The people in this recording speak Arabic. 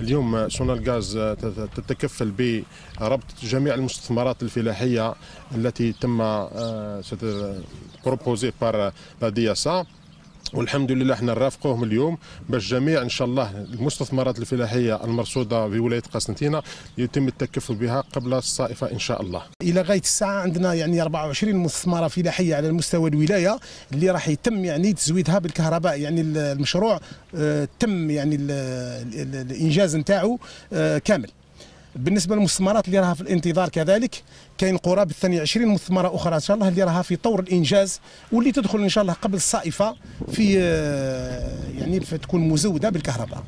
اليوم سونال غاز تتكفل بربط جميع المستثمرات الفلاحية التي تم proposées par DSA والحمد لله إحنا نرافقوهم اليوم باش جميع إن شاء الله المستثمرات الفلاحية المرصودة في ولايه قسنطينة يتم التكفل بها قبل الصائفة إن شاء الله. إلى غاية الساعة عندنا يعني 24 مستثمرة فلاحية على المستوى الولاية اللي راح يتم يعني تزويدها بالكهرباء يعني المشروع آه تم يعني ال ال الإنجاز نتاعو آه كامل. بالنسبة للمستثمرات اللي راها في الانتظار كذلك كاين قرابه 22 مستثمرة أخرى إن شاء الله اللي راها في طور الإنجاز واللي تدخل إن شاء الله قبل الصائفة في يعني تكون مزودة بالكهرباء.